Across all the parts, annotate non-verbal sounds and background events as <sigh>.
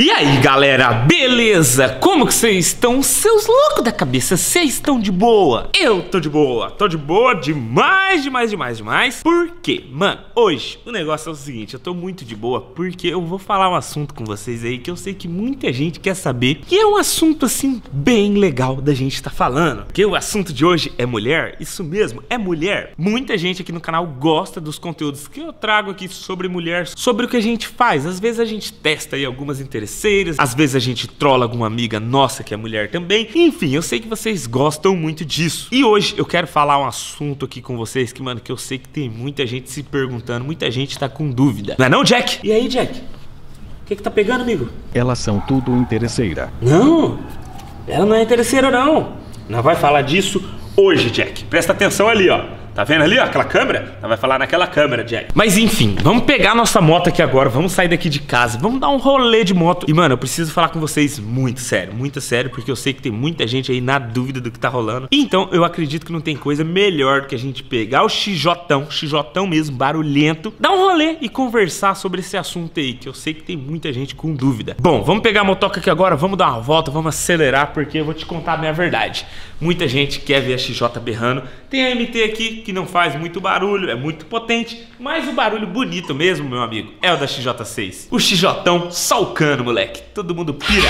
E aí galera, beleza? Como que vocês estão? Seus loucos da cabeça, vocês estão de boa? Eu tô de boa, tô de boa demais, demais, demais, demais Por quê? Mano, hoje o negócio é o seguinte, eu tô muito de boa porque eu vou falar um assunto com vocês aí que eu sei que muita gente quer saber E é um assunto assim, bem legal da gente tá falando Porque o assunto de hoje é mulher, isso mesmo, é mulher Muita gente aqui no canal gosta dos conteúdos que eu trago aqui sobre mulher, sobre o que a gente faz Às vezes a gente testa aí algumas interessantes interesseiras. Às vezes a gente trola alguma amiga nossa que é mulher também. Enfim, eu sei que vocês gostam muito disso. E hoje eu quero falar um assunto aqui com vocês que, mano, que eu sei que tem muita gente se perguntando, muita gente tá com dúvida. Não é não, Jack? E aí, Jack? O que que tá pegando, amigo? Elas são tudo interesseira. Não, ela não é interesseira, não. Não vai falar disso hoje, Jack. Presta atenção ali, ó. Tá vendo ali, ó, aquela câmera? Ela vai falar naquela câmera, Jack. Mas enfim, vamos pegar nossa moto aqui agora, vamos sair daqui de casa, vamos dar um rolê de moto. E mano, eu preciso falar com vocês muito sério, muito sério, porque eu sei que tem muita gente aí na dúvida do que tá rolando. Então, eu acredito que não tem coisa melhor do que a gente pegar o xijotão, xijotão mesmo, barulhento, dar um rolê e conversar sobre esse assunto aí, que eu sei que tem muita gente com dúvida. Bom, vamos pegar a motoca aqui agora, vamos dar uma volta, vamos acelerar, porque eu vou te contar a minha verdade. Muita gente quer ver a XJ berrando. Tem a MT aqui que não faz muito barulho, é muito potente, mas o barulho bonito mesmo, meu amigo, é o da XJ6. O XJ só o cano, moleque. Todo mundo pira.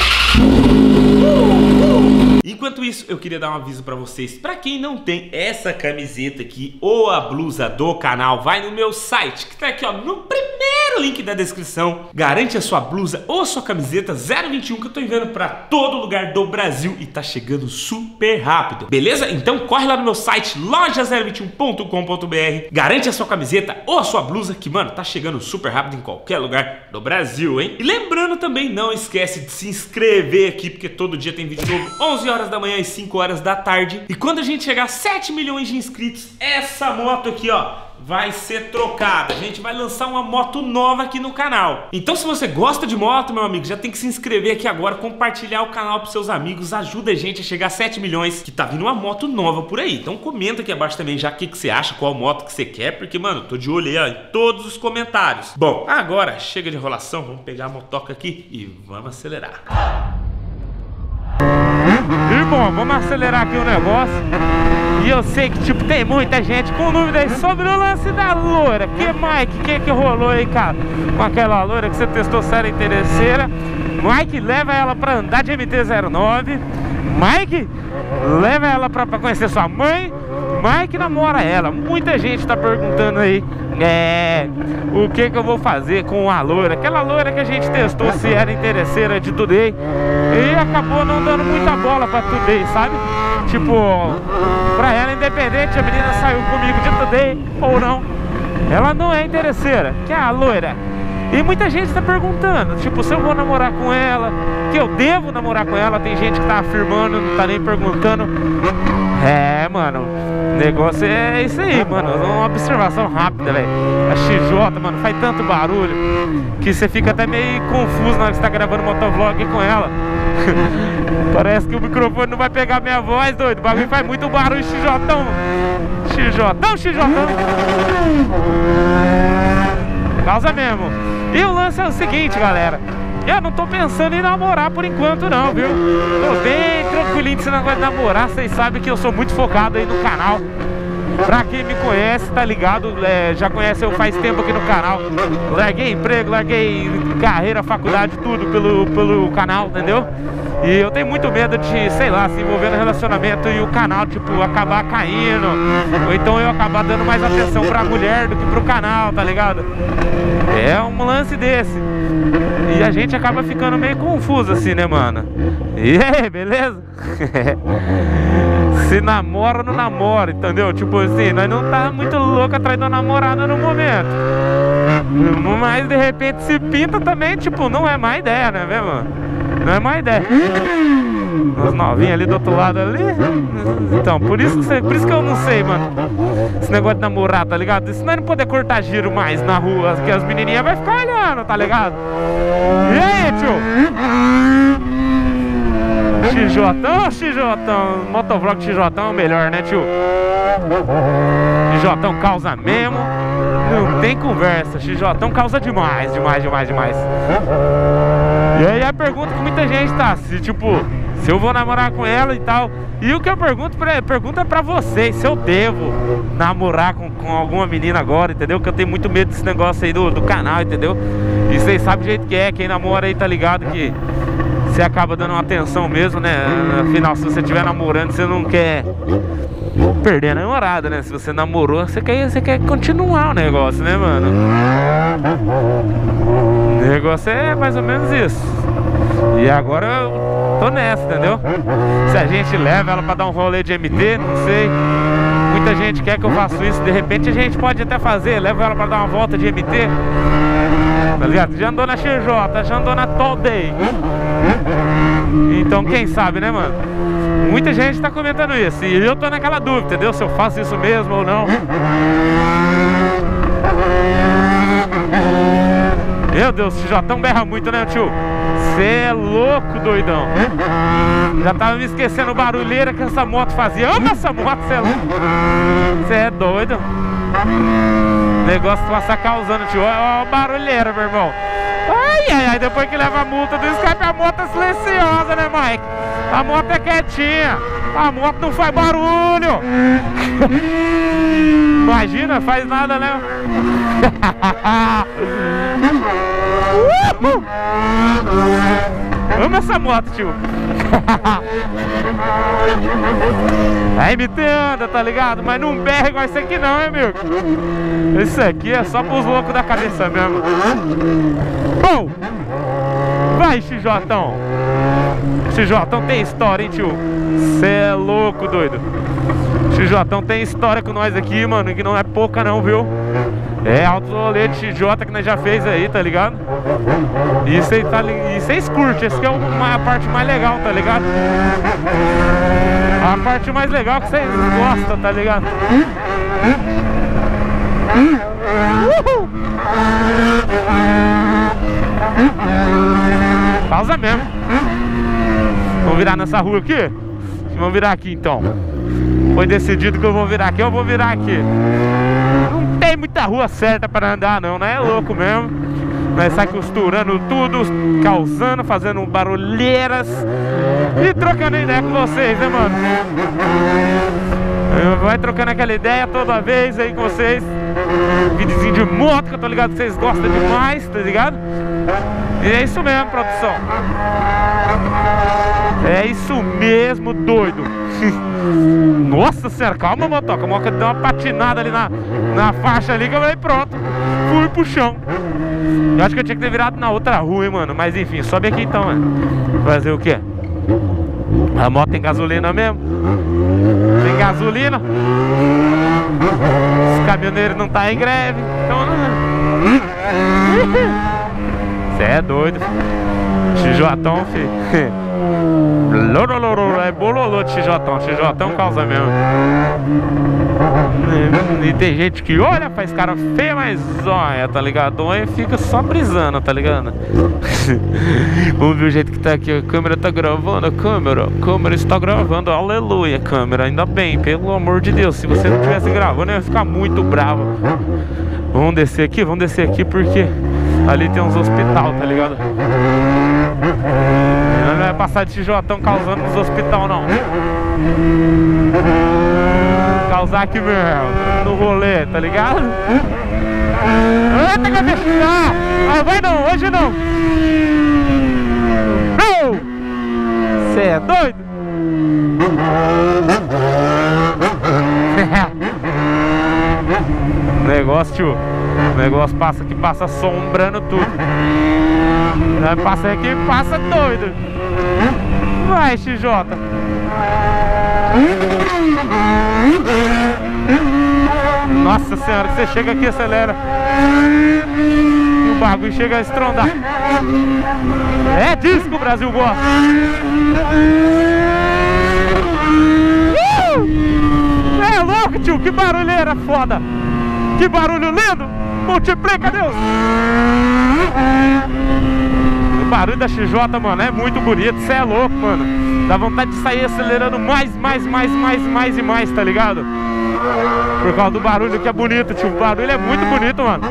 Enquanto isso, eu queria dar um aviso para vocês. Para quem não tem essa camiseta aqui ou a blusa do canal, vai no meu site, que tá aqui ó, no primeiro link da descrição. Garante a sua blusa ou a sua camiseta 021 que eu tô enviando para todo lugar do Brasil e tá chegando super rápido. Beleza? Então corre lá no meu site loja021.com.br. Garante a sua camiseta ou a sua blusa que, mano, tá chegando super rápido em qualquer lugar do Brasil, hein? E lembrando também, não esquece de se inscrever aqui porque todo dia tem vídeo novo 11 horas da manhã e 5 horas da tarde. E quando a gente chegar a 7 milhões de inscritos, essa moto aqui, ó, vai ser trocada. A gente vai lançar uma moto nova aqui no canal. Então se você gosta de moto, meu amigo, já tem que se inscrever aqui agora, compartilhar o canal para seus amigos, ajuda a gente a chegar a 7 milhões, que tá vindo uma moto nova por aí. Então comenta aqui abaixo também já o que, que você acha, qual moto que você quer, porque, mano, tô de olho aí ó, em todos os comentários. Bom, agora chega de enrolação, vamos pegar a motoca aqui e vamos acelerar. E bom, vamos acelerar aqui o negócio. E eu sei que, tipo, tem muita gente com dúvida aí sobre o lance da loura. Que, Mike, o que que rolou aí, cara? Com aquela loura que você testou série interesseira. Mike, leva ela pra andar de MT-09. Mike, leva ela pra, pra conhecer sua mãe. Mike namora ela. Muita gente tá perguntando aí é, o que que eu vou fazer com a loira. Aquela loira que a gente testou se era interesseira de Today e acabou não dando muita bola pra Today, sabe? Tipo, pra ela, independente, a menina saiu comigo de Today ou não, ela não é interesseira, que é a loira. E muita gente está perguntando, tipo, se eu vou namorar com ela, que eu devo namorar com ela. Tem gente que tá afirmando, não tá nem perguntando. É, mano, o negócio é isso aí, mano. Uma observação rápida, velho. A XJ, mano, faz tanto barulho que você fica até meio confuso na hora que você tá gravando motovlog com ela. <laughs> Parece que o microfone não vai pegar minha voz, doido. O bagulho faz muito barulho, XJ. XJ, XJ. Causa mesmo. E o lance é o seguinte, galera. Eu não tô pensando em namorar por enquanto não, viu? Tô bem tranquilinho desse negócio de namorar. Vocês sabem que eu sou muito focado aí no canal. Pra quem me conhece, tá ligado? É, já conhece eu faz tempo aqui no canal. Larguei emprego, larguei carreira, faculdade, tudo pelo, pelo canal, entendeu? E eu tenho muito medo de, sei lá, se envolver no relacionamento e o canal, tipo, acabar caindo. Ou então eu acabar dando mais atenção pra mulher do que pro canal, tá ligado? É um lance desse. E a gente acaba ficando meio confuso assim, né, mano? E <laughs> aí, beleza? <laughs> se namora ou não namora, entendeu? Tipo assim, nós não tá muito louco atrás da namorada no momento. Mas de repente se pinta também, tipo, não é má ideia, né, mano? Não é má ideia. Os novinhos ali do outro lado ali. Então, por isso, que, por isso que eu não sei, mano. Esse negócio de namorar, tá ligado? Se nós não poder cortar giro mais na rua, que as menininhas vai ficar olhando, tá ligado? E aí, tio? XJ, XJ, motovlog XJ é melhor, né, tio? XJ causa mesmo. Não tem conversa. XJ causa demais, demais, demais, demais. E aí a pergunta que muita gente tá, se tipo, se eu vou namorar com ela e tal. E o que eu pergunto pra, é pra vocês, se eu devo namorar com, com alguma menina agora, entendeu? Que eu tenho muito medo desse negócio aí do, do canal, entendeu? E vocês sabem o jeito que é, quem namora aí tá ligado que você acaba dando uma atenção mesmo, né? Afinal, se você estiver namorando, você não quer perder a namorada, né? Se você namorou, você quer, você quer continuar o negócio, né, mano? O negócio é mais ou menos isso. E agora eu tô nessa, entendeu? Se a gente leva ela pra dar um rolê de MT, não sei. Muita gente quer que eu faça isso, de repente a gente pode até fazer, leva ela pra dar uma volta de MT. Tá ligado? Já andou na XJ, já andou na Tall Day. Então quem sabe, né, mano? Muita gente tá comentando isso E eu tô naquela dúvida, entendeu? Se eu faço isso mesmo ou não. Meu Deus, o Jotão berra muito, né, tio? Você é louco, doidão. Já tava me esquecendo o barulheira que essa moto fazia. Amo essa moto, você é louco. Você é doido. O negócio passa causando, tio. Ó, ó barulheira, meu irmão. Ai, ai, ai, depois que leva a multa do Skype, a moto é silenciosa, né, Mike? A moto é quietinha. A moto não faz barulho. <laughs> Imagina, faz nada, né? <laughs> Amo essa moto, tio. <laughs> A MT anda, tá ligado? Mas não berra igual esse aqui não, hein, amigo? Esse aqui é só pros loucos da cabeça mesmo. Bom, vai, XJ. XJ tem história, hein, tio? Cê é louco, doido. XJ tem história com nós aqui, mano, que não é pouca não, viu? É alto rolê de XJ que nós já fez aí, tá ligado? Isso aí tá E vocês curtem, essa que é uma, a parte mais legal, tá ligado? A parte mais legal que vocês gostam, tá ligado? Uhul! Pausa mesmo. Virar nessa rua aqui? Vamos virar aqui então. Foi decidido que eu vou virar aqui, eu vou virar aqui. Não tem muita rua certa para andar não, né? É louco mesmo. Nós sai costurando tudo, causando, fazendo barulheiras e trocando ideia com vocês, né, mano? Vai trocando aquela ideia toda vez aí com vocês. Videozinho de moto que eu tô ligado que vocês gostam demais, tá ligado? E é isso mesmo, produção. É isso mesmo, doido. <laughs> Nossa senhora, calma, motoca. A moca deu uma patinada ali na, na faixa ali que eu falei, pronto. Fui pro chão. Eu acho que eu tinha que ter virado na outra rua, hein, mano. Mas enfim, sobe aqui então, mano. Fazer o quê? A moto tem gasolina mesmo? Tem gasolina? Os caminhoneiros não tá em greve. Então não. <laughs> Você é doido. XJ, filho. <laughs> É bololô de é um causa mesmo. E tem gente que olha, faz cara feia, mas olha, tá ligado? E fica só brisando, tá ligado? <laughs> Vamos ver o jeito que tá aqui. A câmera tá gravando, a câmera. A câmera está gravando, aleluia, câmera. Ainda bem, pelo amor de Deus. Se você não tivesse gravando, eu ia ficar muito bravo. Vamos descer aqui, vamos descer aqui porque ali tem uns hospital, tá ligado? Não vai passar de XJ causando nos hospital não. Causar aqui mesmo, no rolê, tá ligado? Eita cabeça! Ah, vai não, hoje não! Você é doido? <laughs> <laughs> negócio, tio. O negócio passa aqui, passa assombrando tudo. Passa aqui, passa doido. Vai, XJ. Nossa senhora, você chega aqui, acelera. E o bagulho chega a estrondar. É disso que o Brasil gosta. Uh! É louco, tio, que barulheira foda. Que barulho lindo! Multiplica, Deus! O barulho da XJ, mano, é muito bonito. Você é louco, mano. Dá vontade de sair acelerando mais, mais, mais, mais, mais e mais, tá ligado? Por causa do barulho que é bonito, tio. O barulho é muito bonito, mano.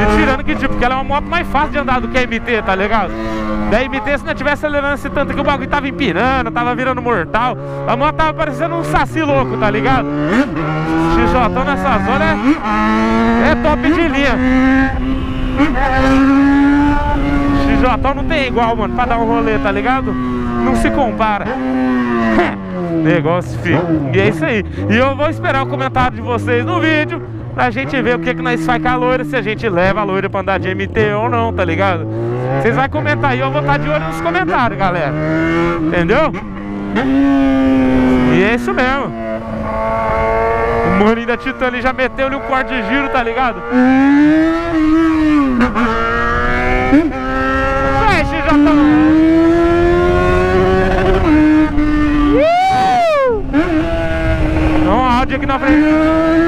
E tirando que, tipo, que ela é uma moto mais fácil de andar do que a MT, tá ligado? Da MT, se não tivesse acelerando esse tanto que o bagulho tava empinando, tava virando mortal, a moto tava parecendo um saci louco, tá ligado? XJ nessa zona é, é top de linha. XJ não tem igual, mano, pra dar um rolê, tá ligado? Não se compara. <laughs> Negócio, filho. E é isso aí. E eu vou esperar o comentário de vocês no vídeo pra gente ver o que, que nós faz com a loira, se a gente leva a loira pra andar de MT ou não, tá ligado? Vocês vão comentar aí, eu vou estar de olho nos comentários, galera. Entendeu? E é isso mesmo. O maninho da Titã ali já meteu-lhe um corte de giro, tá ligado? Fecha, já tá... Aqui na frente.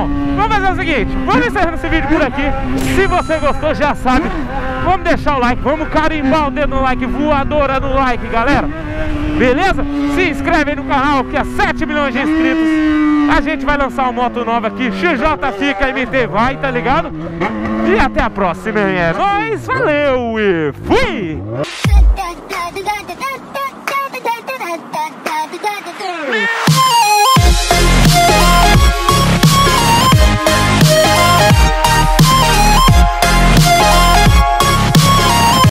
E bom, vamos fazer o seguinte, vamos encerrando esse vídeo por aqui. Se você gostou, já sabe, vamos deixar o like, vamos carimbar o dedo no like, voadora no like, galera. Beleza? Se inscreve aí no canal, que é 7 milhões de inscritos. A gente vai lançar uma moto nova aqui, XJ fica, MT vai, tá ligado? E até a próxima, hein? é nóis, valeu e fui! Yeah.